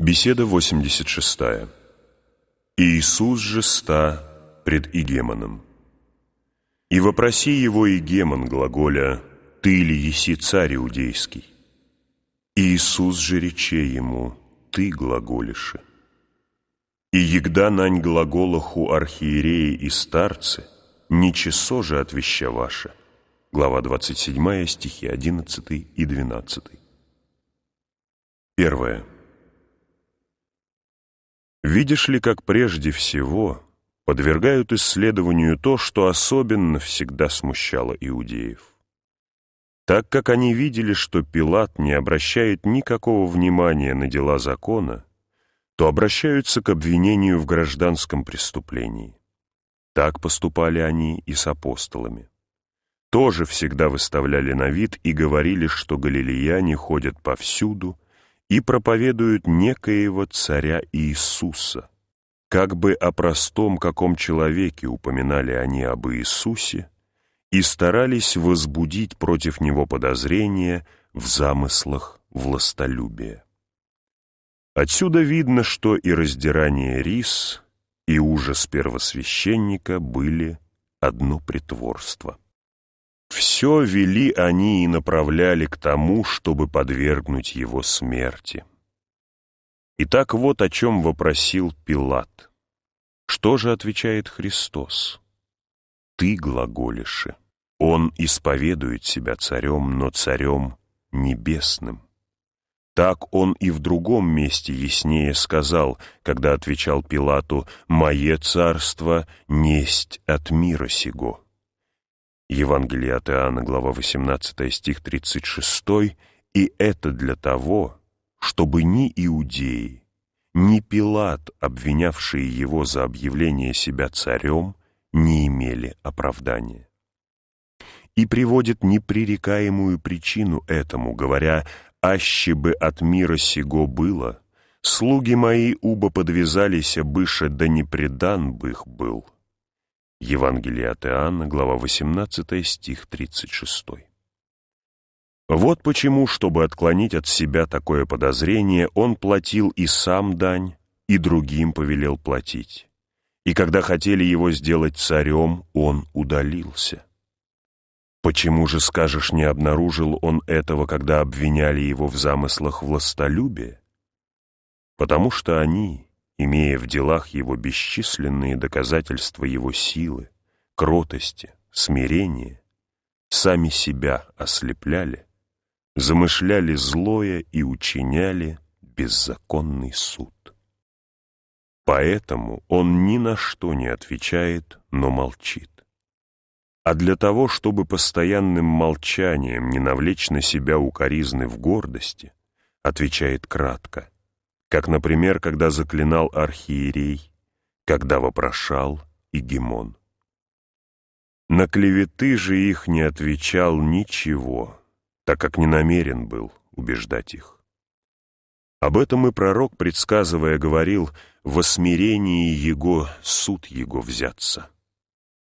Беседа 86. Иисус же ста пред Игемоном. И вопроси его Игемон глаголя «Ты ли еси царь иудейский?» Иисус же рече ему «Ты глаголише». И егда нань глаголаху архиереи и старцы, ничесо же отвеща ваше. Глава 27, стихи 11 и 12. Первое. Видишь ли, как прежде всего подвергают исследованию то, что особенно всегда смущало иудеев. Так как они видели, что Пилат не обращает никакого внимания на дела закона, то обращаются к обвинению в гражданском преступлении. Так поступали они и с апостолами. Тоже всегда выставляли на вид и говорили, что галилеяне ходят повсюду, и проповедуют некоего царя Иисуса. Как бы о простом каком человеке упоминали они об Иисусе и старались возбудить против него подозрения в замыслах властолюбия. Отсюда видно, что и раздирание рис, и ужас первосвященника были одно притворство. Все вели они и направляли к тому, чтобы подвергнуть его смерти. Итак, вот о чем вопросил Пилат. Что же отвечает Христос? Ты глаголиши. Он исповедует себя царем, но царем небесным. Так он и в другом месте яснее сказал, когда отвечал Пилату «Мое царство несть от мира сего». Евангелие от Иоанна, глава 18, стих 36, и это для того, чтобы ни иудеи, ни Пилат, обвинявшие его за объявление себя царем, не имели оправдания. И приводит непререкаемую причину этому, говоря, «Аще бы от мира сего было, слуги мои уба подвязались, быше да не предан бы их был». Евангелие от Иоанна, глава 18, стих 36. Вот почему, чтобы отклонить от себя такое подозрение, он платил и сам дань, и другим повелел платить. И когда хотели его сделать царем, он удалился. Почему же, скажешь, не обнаружил он этого, когда обвиняли его в замыслах властолюбия? Потому что они, имея в делах его бесчисленные доказательства его силы, кротости, смирения, сами себя ослепляли, замышляли злое и учиняли беззаконный суд. Поэтому он ни на что не отвечает, но молчит. А для того, чтобы постоянным молчанием не навлечь на себя укоризны в гордости, отвечает кратко — как, например, когда заклинал архиерей, когда вопрошал Игемон. На клеветы же их не отвечал ничего, так как не намерен был убеждать их. Об этом и пророк, предсказывая, говорил «во смирении его суд его взяться».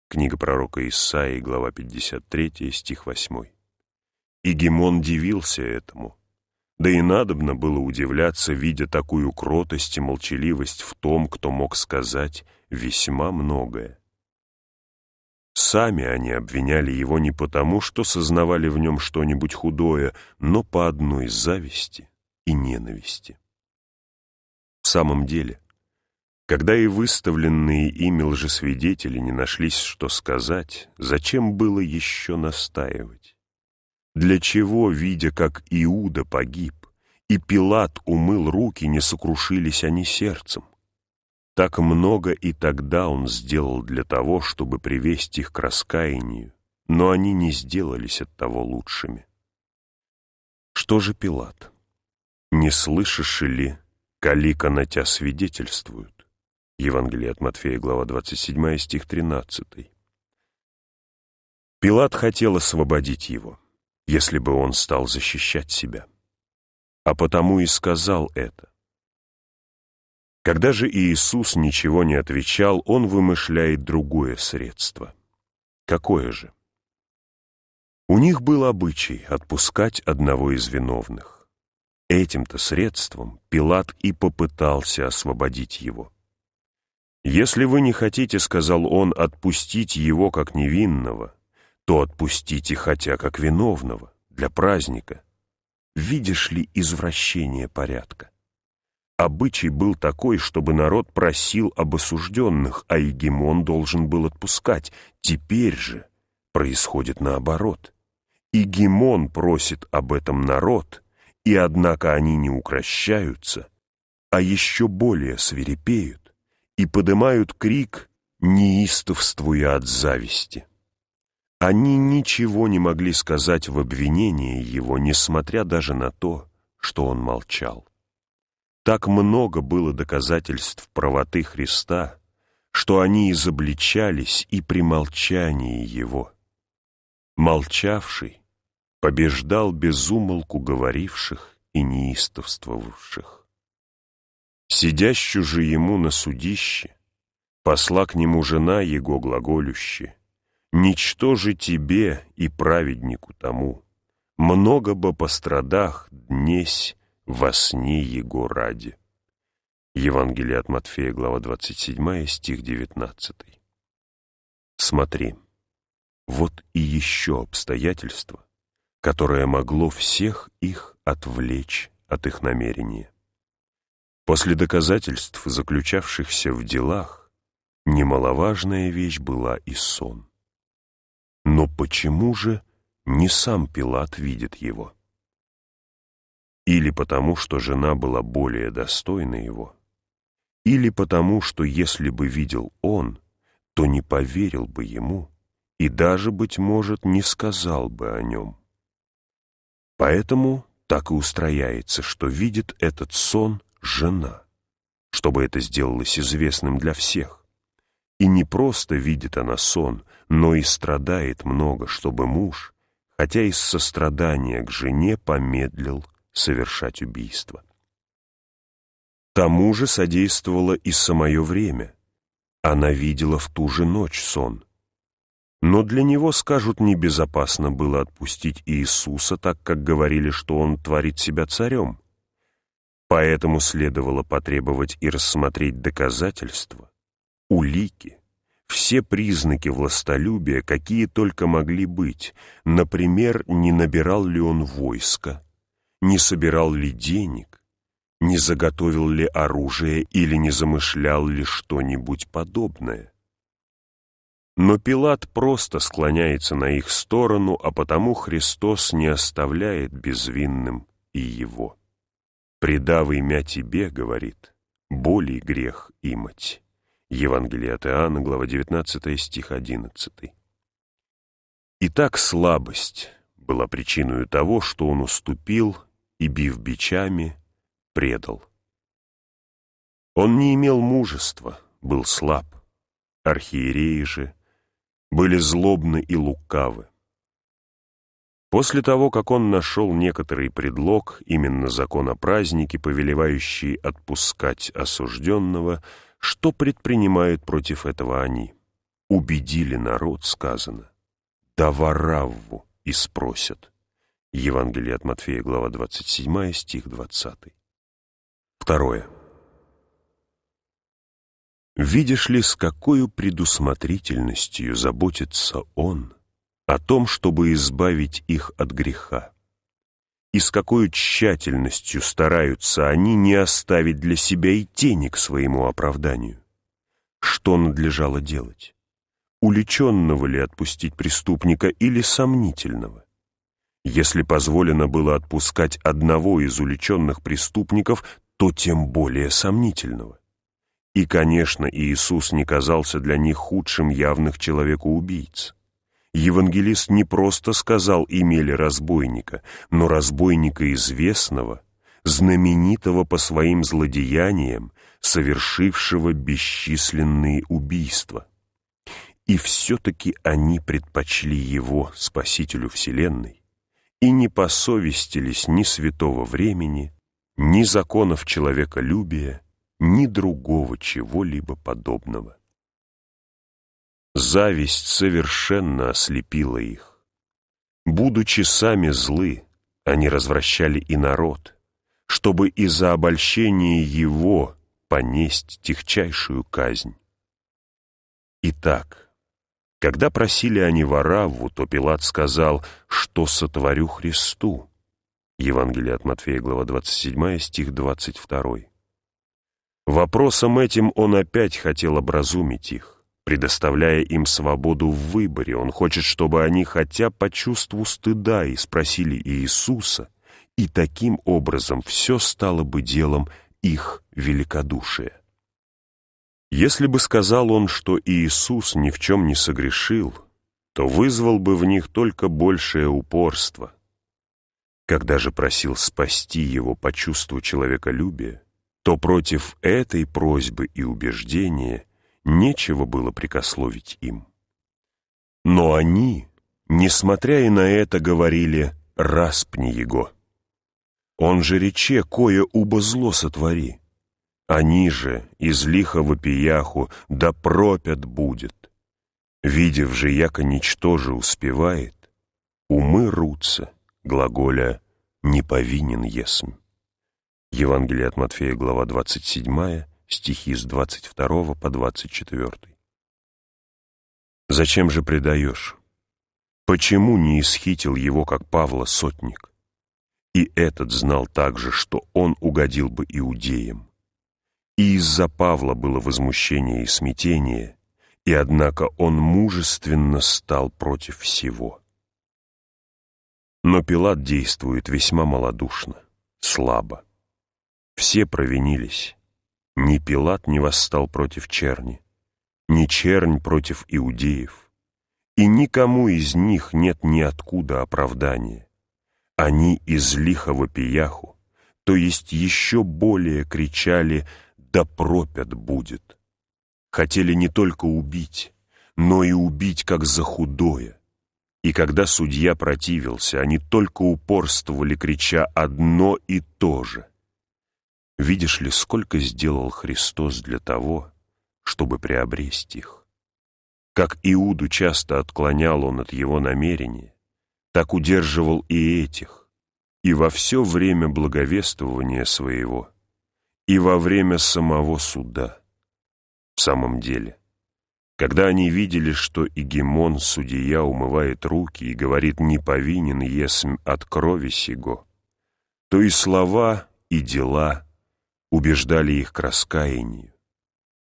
Книга пророка Исаии, глава 53, стих 8. Игемон дивился этому, да и надобно было удивляться, видя такую кротость и молчаливость в том, кто мог сказать весьма многое. Сами они обвиняли его не потому, что сознавали в нем что-нибудь худое, но по одной зависти и ненависти. В самом деле, когда и выставленные ими лжесвидетели не нашлись, что сказать, зачем было еще настаивать? Для чего, видя, как Иуда погиб, и Пилат умыл руки, не сокрушились они сердцем? Так много и тогда он сделал для того, чтобы привести их к раскаянию, но они не сделались от того лучшими. Что же Пилат? Не слышишь ли, калика на тебя свидетельствуют? Евангелие от Матфея, глава 27, стих 13. Пилат хотел освободить его если бы он стал защищать себя. А потому и сказал это. Когда же Иисус ничего не отвечал, он вымышляет другое средство. Какое же? У них был обычай отпускать одного из виновных. Этим-то средством Пилат и попытался освободить его. «Если вы не хотите, — сказал он, — отпустить его как невинного, то отпустите хотя как виновного, для праздника. Видишь ли извращение порядка? Обычай был такой, чтобы народ просил об осужденных, а егемон должен был отпускать. Теперь же происходит наоборот. Егемон просит об этом народ, и однако они не укращаются, а еще более свирепеют и подымают крик, неистовствуя от зависти. Они ничего не могли сказать в обвинении его, несмотря даже на то, что он молчал. Так много было доказательств правоты Христа, что они изобличались и при молчании его. Молчавший побеждал безумолку говоривших и неистовствовавших. Сидящую же ему на судище, посла к нему жена его глаголюще, «Ничто же тебе и праведнику тому, много бы пострадах днесь во сне его ради». Евангелие от Матфея, глава 27, стих 19. Смотри, вот и еще обстоятельство, которое могло всех их отвлечь от их намерения. После доказательств, заключавшихся в делах, немаловажная вещь была и сон. Но почему же не сам Пилат видит его? Или потому, что жена была более достойна его, или потому, что если бы видел он, то не поверил бы ему и даже, быть может, не сказал бы о нем. Поэтому так и устрояется, что видит этот сон жена, чтобы это сделалось известным для всех. И не просто видит она сон, но и страдает много, чтобы муж, хотя из сострадания к жене, помедлил совершать убийство. Тому же содействовало и самое время. Она видела в ту же ночь сон. Но для него, скажут, небезопасно было отпустить Иисуса, так как говорили, что он творит себя царем. Поэтому следовало потребовать и рассмотреть доказательства, улики, все признаки властолюбия, какие только могли быть, например, не набирал ли он войска, не собирал ли денег, не заготовил ли оружие или не замышлял ли что-нибудь подобное. Но Пилат просто склоняется на их сторону, а потому Христос не оставляет безвинным и его. «Предав имя тебе, — говорит, — болей грех имать». Евангелие от Иоанна, глава 19, стих 11. Итак, слабость была причиной того, что он уступил и, бив бичами, предал. Он не имел мужества, был слаб. Архиереи же были злобны и лукавы. После того, как он нашел некоторый предлог, именно закон о празднике, повелевающий отпускать осужденного, что предпринимают против этого они? Убедили народ, сказано. Да воравву и спросят. Евангелие от Матфея, глава 27, стих 20. Второе. Видишь ли, с какой предусмотрительностью заботится Он о том, чтобы избавить их от греха. И с какой тщательностью стараются они не оставить для себя и тени к своему оправданию. Что надлежало делать? Уличенного ли отпустить преступника или сомнительного? Если позволено было отпускать одного из уличенных преступников, то тем более сомнительного. И, конечно, Иисус не казался для них худшим явных человека-убийц. Евангелист не просто сказал «имели разбойника», но разбойника известного, знаменитого по своим злодеяниям, совершившего бесчисленные убийства. И все-таки они предпочли его, Спасителю Вселенной, и не посовестились ни святого времени, ни законов человеколюбия, ни другого чего-либо подобного. Зависть совершенно ослепила их. Будучи сами злы, они развращали и народ, чтобы из-за обольщения его понесть тихчайшую казнь. Итак, когда просили они Варавву, то Пилат сказал, что сотворю Христу. Евангелие от Матфея, глава 27, стих 22. Вопросом этим он опять хотел образумить их, предоставляя им свободу в выборе. Он хочет, чтобы они, хотя по чувству стыда, и спросили Иисуса, и таким образом все стало бы делом их великодушия. Если бы сказал он, что Иисус ни в чем не согрешил, то вызвал бы в них только большее упорство. Когда же просил спасти его по чувству человеколюбия, то против этой просьбы и убеждения нечего было прикословить им. Но они, несмотря и на это, говорили «распни его». Он же рече, кое убо зло сотвори. Они же из лиха вопияху да пропят будет. Видев же, яко ничтоже успевает, умы рутся, глаголя «не повинен есмь». Евангелие от Матфея, глава 27, стихи с 22 по 24. «Зачем же предаешь? Почему не исхитил его, как Павла, сотник? И этот знал также, что он угодил бы иудеям. И из-за Павла было возмущение и смятение, и однако он мужественно стал против всего. Но Пилат действует весьма малодушно, слабо. Все провинились. Ни Пилат не восстал против черни, ни чернь против иудеев, и никому из них нет ниоткуда оправдания. Они из лихого пияху, то есть еще более кричали «да пропят будет». Хотели не только убить, но и убить как за худое. И когда судья противился, они только упорствовали, крича одно и то же. Видишь ли, сколько сделал Христос для того, чтобы приобрести их? Как Иуду часто отклонял он от его намерения, так удерживал и этих, и во все время благовествования своего, и во время самого суда. В самом деле, когда они видели, что Игемон, судья, умывает руки и говорит «не повинен есмь от крови сего», то и слова, и дела – убеждали их к раскаянию.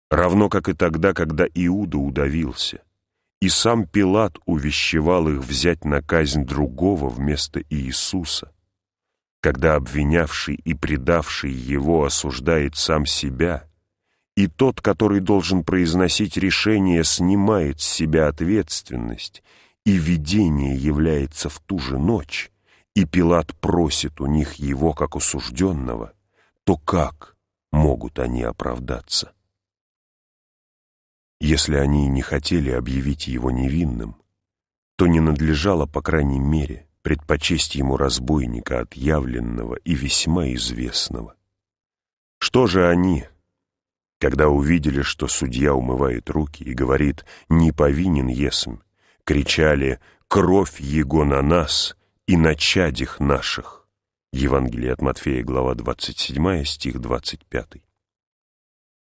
Равно как и тогда, когда Иуда удавился, и сам Пилат увещевал их взять на казнь другого вместо Иисуса, когда обвинявший и предавший его осуждает сам себя, и тот, который должен произносить решение, снимает с себя ответственность, и видение является в ту же ночь, и Пилат просит у них его как осужденного, то как? Могут они оправдаться. Если они не хотели объявить его невинным, то не надлежало, по крайней мере, предпочесть ему разбойника отъявленного и весьма известного. Что же они, когда увидели, что судья умывает руки и говорит «не повинен есмь», кричали «кровь его на нас и на чадях наших». Евангелие от Матфея, глава 27, стих 25.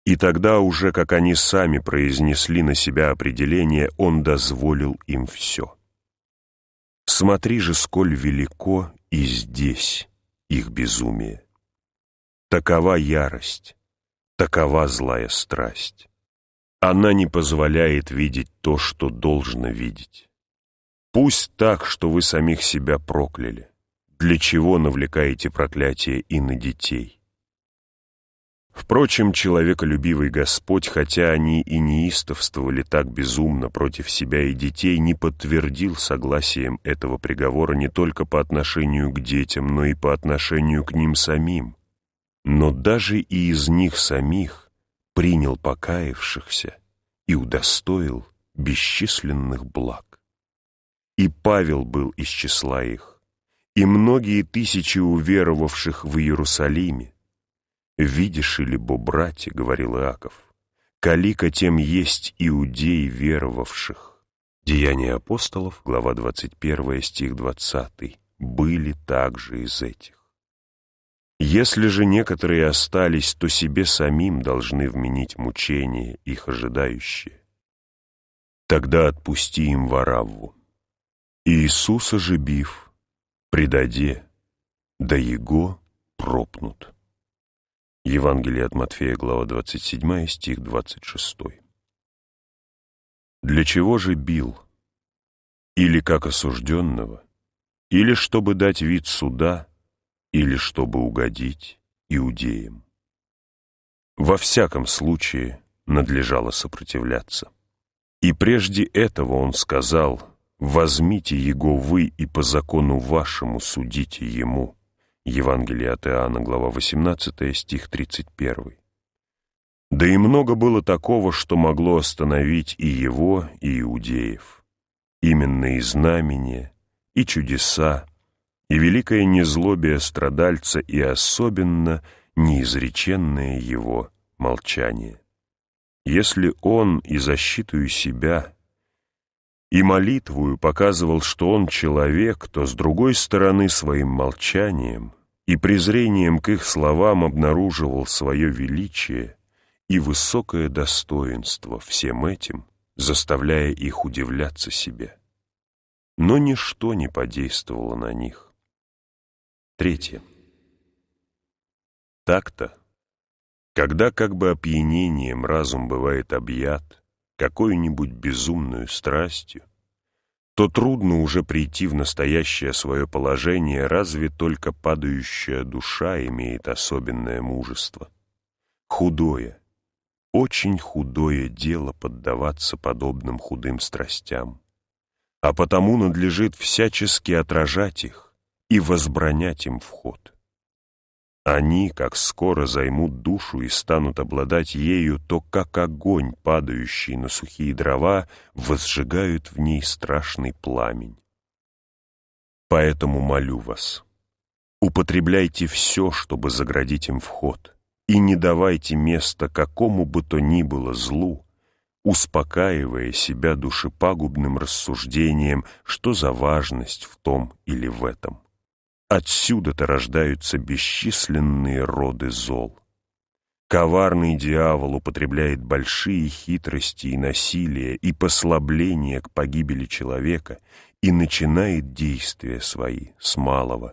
И тогда уже, как они сами произнесли на себя определение, Он дозволил им все. Смотри же, сколь велико и здесь их безумие. Такова ярость, такова злая страсть. Она не позволяет видеть то, что должно видеть. Пусть так, что вы самих себя прокляли для чего навлекаете проклятие и на детей? Впрочем, человеколюбивый Господь, хотя они и неистовствовали так безумно против себя и детей, не подтвердил согласием этого приговора не только по отношению к детям, но и по отношению к ним самим. Но даже и из них самих принял покаявшихся и удостоил бесчисленных благ. И Павел был из числа их и многие тысячи уверовавших в Иерусалиме. «Видишь ли, бо, братья, — говорил Иаков, — калика тем есть иудей веровавших». Деяния апостолов, глава 21, стих 20, были также из этих. Если же некоторые остались, то себе самим должны вменить мучения, их ожидающие. Тогда отпусти им Варавву. Иисуса же бив, предаде, да его пропнут. Евангелие от Матфея, глава 27, стих 26. Для чего же бил? Или как осужденного, или чтобы дать вид суда, или чтобы угодить иудеям. Во всяком случае надлежало сопротивляться. И прежде этого он сказал, «Возьмите его вы и по закону вашему судите ему». Евангелие от Иоанна, глава 18, стих 31. Да и много было такого, что могло остановить и его, и иудеев. Именно и знамения, и чудеса, и великое незлобие страдальца, и особенно неизреченное его молчание. Если он и защитую себя, и молитвую показывал, что он человек, то с другой стороны своим молчанием и презрением к их словам обнаруживал свое величие и высокое достоинство всем этим, заставляя их удивляться себе. Но ничто не подействовало на них. Третье. Так-то, когда как бы опьянением разум бывает объят какой-нибудь безумную страстью, то трудно уже прийти в настоящее свое положение, разве только падающая душа имеет особенное мужество. Худое, очень худое дело поддаваться подобным худым страстям, а потому надлежит всячески отражать их и возбранять им вход. Они, как скоро займут душу и станут обладать ею, то как огонь, падающий на сухие дрова, возжигают в ней страшный пламень. Поэтому молю вас, употребляйте все, чтобы заградить им вход, и не давайте места какому бы то ни было злу, успокаивая себя душепагубным рассуждением, что за важность в том или в этом. Отсюда-то рождаются бесчисленные роды зол. Коварный дьявол употребляет большие хитрости и насилие и послабление к погибели человека и начинает действия свои с малого.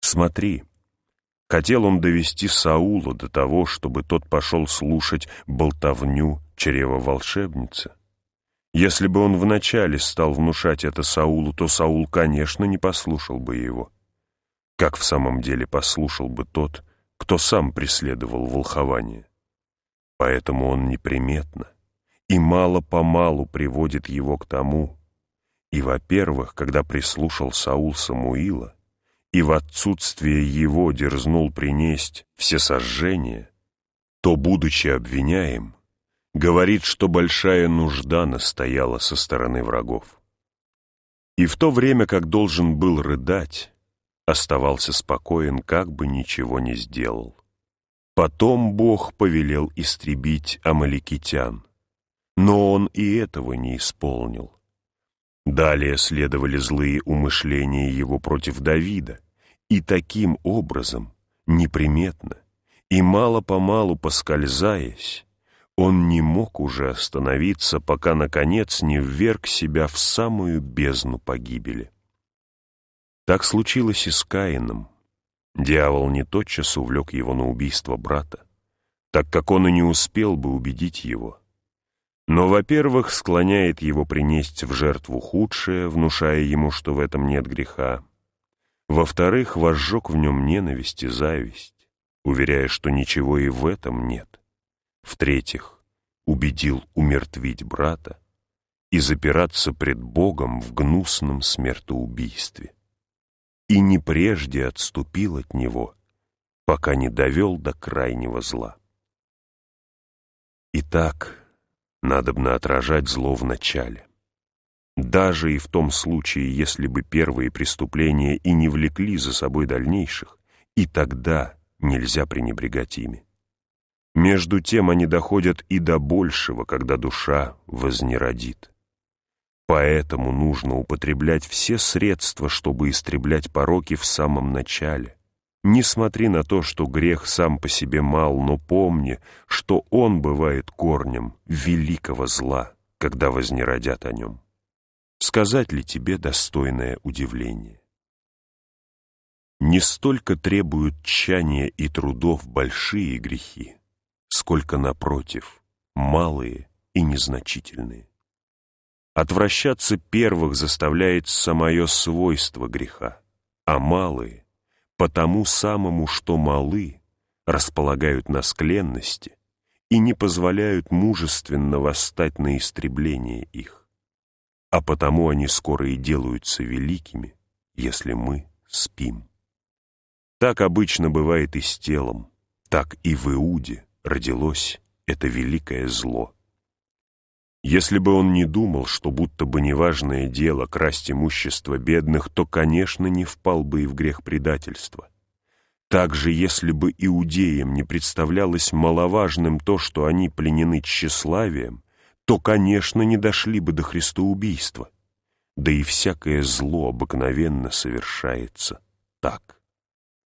Смотри, хотел он довести Саула до того, чтобы тот пошел слушать болтовню чрева волшебницы. Если бы он вначале стал внушать это Саулу, то Саул, конечно, не послушал бы его как в самом деле послушал бы тот, кто сам преследовал волхование. Поэтому он неприметно и мало-помалу приводит его к тому, и, во-первых, когда прислушал Саул Самуила, и в отсутствие его дерзнул принесть все сожжения, то, будучи обвиняем, говорит, что большая нужда настояла со стороны врагов. И в то время, как должен был рыдать, оставался спокоен, как бы ничего не сделал. Потом Бог повелел истребить амаликитян, но он и этого не исполнил. Далее следовали злые умышления его против Давида, и таким образом, неприметно и мало-помалу поскользаясь, он не мог уже остановиться, пока, наконец, не вверг себя в самую бездну погибели. Так случилось и с Каином. Дьявол не тотчас увлек его на убийство брата, так как он и не успел бы убедить его. Но, во-первых, склоняет его принести в жертву худшее, внушая ему, что в этом нет греха. Во-вторых, возжег в нем ненависть и зависть, уверяя, что ничего и в этом нет. В-третьих, убедил умертвить брата и запираться пред Богом в гнусном смертоубийстве и не прежде отступил от него, пока не довел до крайнего зла. Итак, надобно отражать зло в начале. Даже и в том случае, если бы первые преступления и не влекли за собой дальнейших, и тогда нельзя пренебрегать ими. Между тем они доходят и до большего, когда душа вознеродит. Поэтому нужно употреблять все средства, чтобы истреблять пороки в самом начале, Не смотри на то, что грех сам по себе мал, но помни, что он бывает корнем великого зла, когда вознеродят о нем. Сказать ли тебе достойное удивление? Не столько требуют тчания и трудов большие грехи, сколько, напротив, малые и незначительные. Отвращаться первых заставляет самое свойство греха, а малые, потому самому, что малы, располагают на скленности и не позволяют мужественно восстать на истребление их. А потому они скоро и делаются великими, если мы спим. Так обычно бывает и с телом, так и в Иуде родилось это великое зло. Если бы он не думал, что будто бы неважное дело красть имущество бедных, то, конечно, не впал бы и в грех предательства. Также, если бы иудеям не представлялось маловажным то, что они пленены тщеславием, то, конечно, не дошли бы до христоубийства. Да и всякое зло обыкновенно совершается так.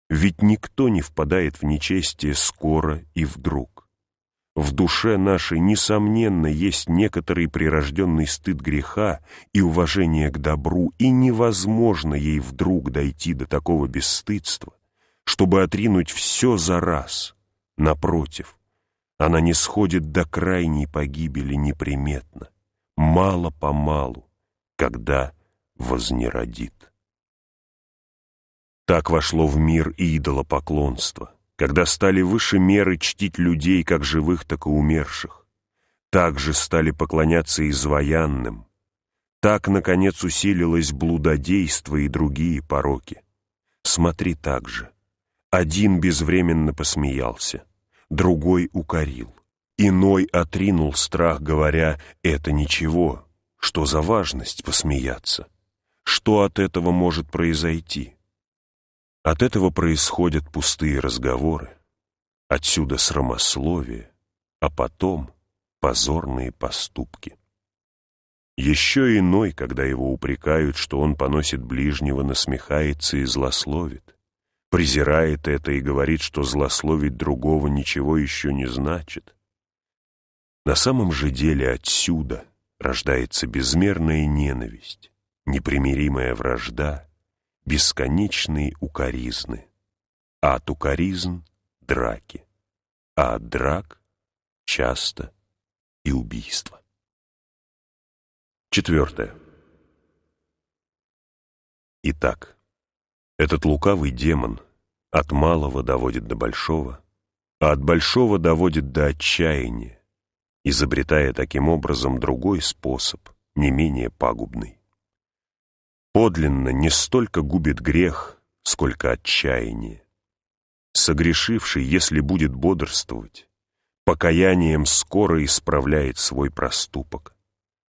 Ведь никто не впадает в нечестие скоро и вдруг. В душе нашей, несомненно, есть некоторый прирожденный стыд греха и уважение к добру, и невозможно ей вдруг дойти до такого бесстыдства, чтобы отринуть все за раз. Напротив, она не сходит до крайней погибели неприметно, мало-помалу, когда вознеродит. Так вошло в мир идолопоклонство — когда стали выше меры чтить людей как живых, так и умерших. Также стали поклоняться изваянным. Так, наконец, усилилось блудодейство и другие пороки. Смотри также. Один безвременно посмеялся, другой укорил. Иной отринул страх, говоря, «Это ничего, что за важность посмеяться? Что от этого может произойти?» От этого происходят пустые разговоры, отсюда срамословие, а потом позорные поступки. Еще иной, когда его упрекают, что он поносит ближнего, насмехается и злословит, презирает это и говорит, что злословить другого ничего еще не значит. На самом же деле отсюда рождается безмерная ненависть, непримиримая вражда, бесконечные укоризны, а от укоризн — драки, а от драк — часто и убийства. Четвертое. Итак, этот лукавый демон от малого доводит до большого, а от большого доводит до отчаяния, изобретая таким образом другой способ, не менее пагубный подлинно не столько губит грех, сколько отчаяние. Согрешивший, если будет бодрствовать, покаянием скоро исправляет свой проступок.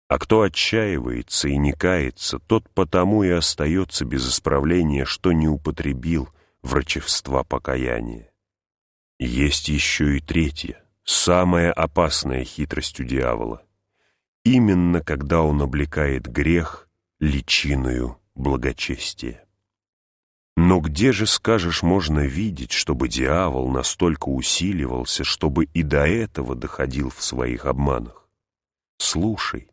А кто отчаивается и не кается, тот потому и остается без исправления, что не употребил врачевства покаяния. Есть еще и третья, самая опасная хитрость у дьявола. Именно когда он облекает грех личиною благочестия. Но где же, скажешь, можно видеть, чтобы дьявол настолько усиливался, чтобы и до этого доходил в своих обманах? Слушай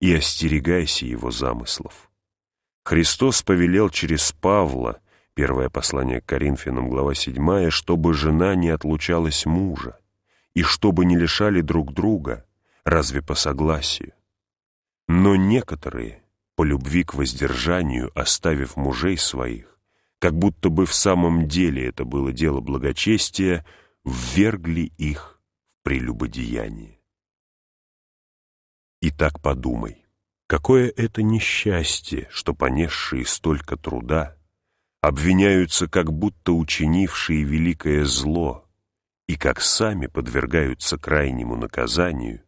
и остерегайся его замыслов. Христос повелел через Павла, первое послание к Коринфянам, глава 7, чтобы жена не отлучалась мужа, и чтобы не лишали друг друга, разве по согласию. Но некоторые по любви к воздержанию, оставив мужей своих, как будто бы в самом деле это было дело благочестия, ввергли их в прелюбодеяние. Итак, подумай, какое это несчастье, что понесшие столько труда обвиняются как будто учинившие великое зло, и как сами подвергаются крайнему наказанию,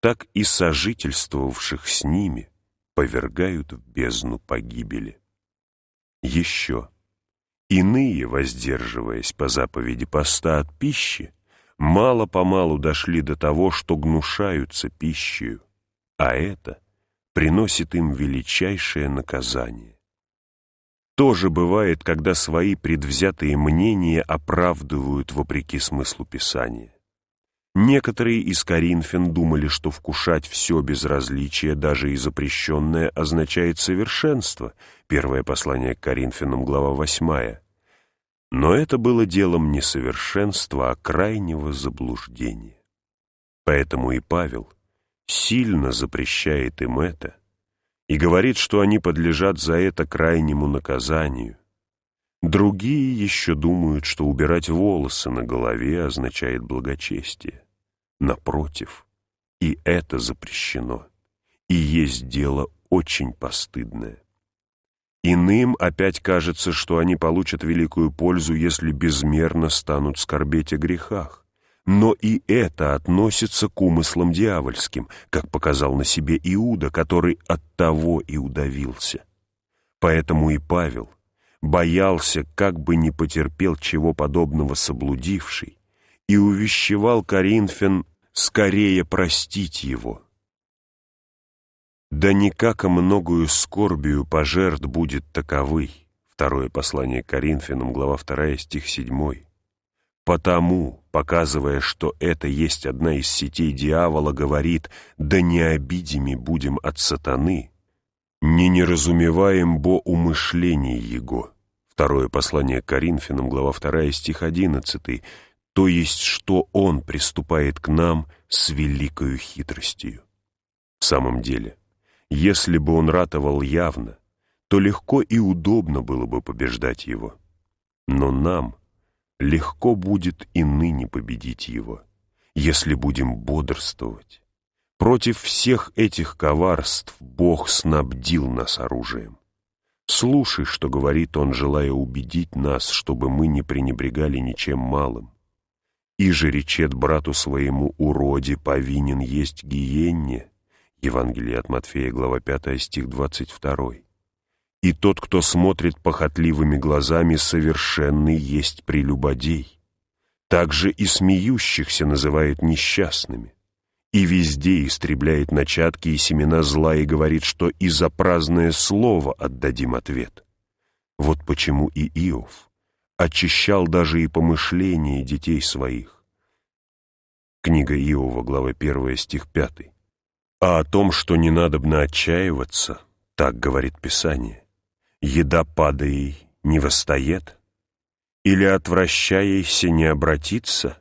так и сожительствовавших с ними – повергают в бездну погибели. Еще. Иные, воздерживаясь по заповеди поста от пищи, мало-помалу дошли до того, что гнушаются пищей, а это приносит им величайшее наказание. тоже бывает, когда свои предвзятые мнения оправдывают вопреки смыслу Писания. Некоторые из коринфян думали, что вкушать все без различия, даже и запрещенное, означает совершенство. Первое послание к коринфянам, глава 8. Но это было делом не совершенства, а крайнего заблуждения. Поэтому и Павел сильно запрещает им это и говорит, что они подлежат за это крайнему наказанию. Другие еще думают, что убирать волосы на голове означает благочестие. Напротив, и это запрещено, и есть дело очень постыдное. Иным опять кажется, что они получат великую пользу, если безмерно станут скорбеть о грехах. Но и это относится к умыслам дьявольским, как показал на себе Иуда, который от того и удавился. Поэтому и Павел боялся, как бы не потерпел чего подобного соблудивший, и увещевал Коринфян скорее простить его. «Да никак, а многою скорбию пожертв будет таковый». Второе послание Коринфянам, глава 2, стих 7. Потому, показывая, что это есть одна из сетей дьявола, говорит, «Да не обидими будем от сатаны, не неразумеваем бо умышлений его». Второе послание Коринфянам, глава 2, стих 11 то есть что он приступает к нам с великою хитростью. В самом деле, если бы он ратовал явно, то легко и удобно было бы побеждать его. Но нам легко будет и ныне победить его, если будем бодрствовать. Против всех этих коварств Бог снабдил нас оружием. Слушай, что говорит Он, желая убедить нас, чтобы мы не пренебрегали ничем малым. И же речет брату своему уроде повинен есть гиенне. Евангелие от Матфея, глава 5, стих 22. И тот, кто смотрит похотливыми глазами, совершенный есть прелюбодей. Также и смеющихся называет несчастными. И везде истребляет начатки и семена зла и говорит, что и за праздное слово отдадим ответ. Вот почему и Иов очищал даже и помышления детей своих. Книга Иова, глава 1, стих 5. А о том, что не надобно отчаиваться, так говорит Писание. Еда падаей не восстает? Или отвращаяйся не обратиться?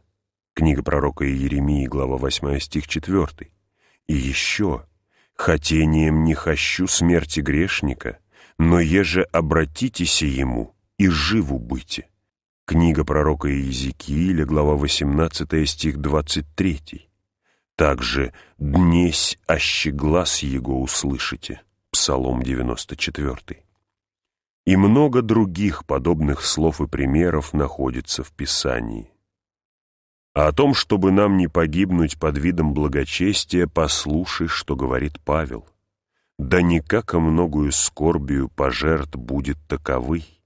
Книга пророка Иеремии, глава 8, стих 4. И еще, хотением не хочу смерти грешника, но еже обратитесь ему, и живу быте. Книга пророка Иезекииля, глава 18, стих 23. Также «Днесь аще глаз его услышите» Псалом 94. И много других подобных слов и примеров находится в Писании. А о том, чтобы нам не погибнуть под видом благочестия, послушай, что говорит Павел. «Да никак о многую скорбию пожертв будет таковый,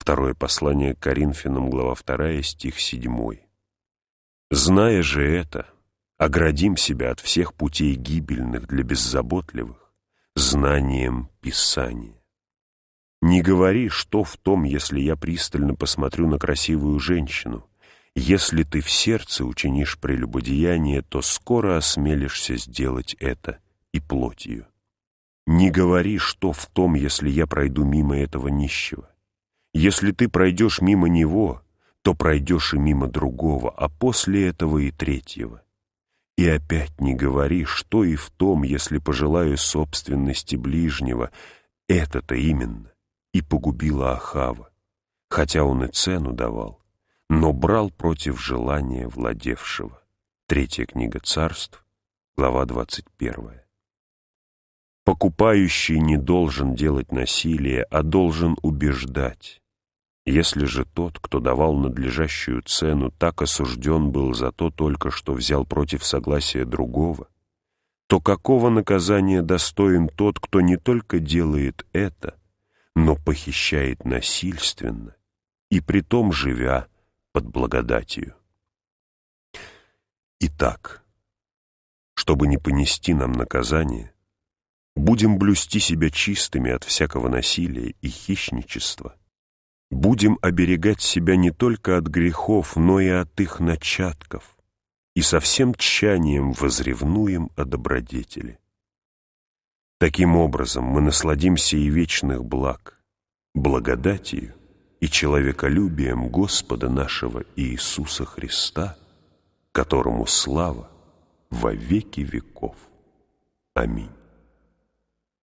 Второе послание Коринфянам, глава 2, стих 7. «Зная же это, оградим себя от всех путей гибельных для беззаботливых, знанием Писания. Не говори, что в том, если я пристально посмотрю на красивую женщину. Если ты в сердце учинишь прелюбодеяние, то скоро осмелишься сделать это и плотью. Не говори, что в том, если я пройду мимо этого нищего. Если ты пройдешь мимо него, то пройдешь и мимо другого, а после этого и третьего. И опять не говори, что и в том, если пожелаю собственности ближнего, это-то именно и погубило Ахава, хотя он и цену давал, но брал против желания владевшего. Третья книга царств, глава 21. Покупающий не должен делать насилие, а должен убеждать. Если же тот, кто давал надлежащую цену, так осужден был за то только, что взял против согласия другого, то какого наказания достоин тот, кто не только делает это, но похищает насильственно и притом живя под благодатью? Итак, чтобы не понести нам наказание, Будем блюсти себя чистыми от всякого насилия и хищничества. Будем оберегать себя не только от грехов, но и от их начатков, и со всем тщанием возревнуем о добродетели. Таким образом мы насладимся и вечных благ, благодатью и человеколюбием Господа нашего Иисуса Христа, которому слава во веки веков. Аминь.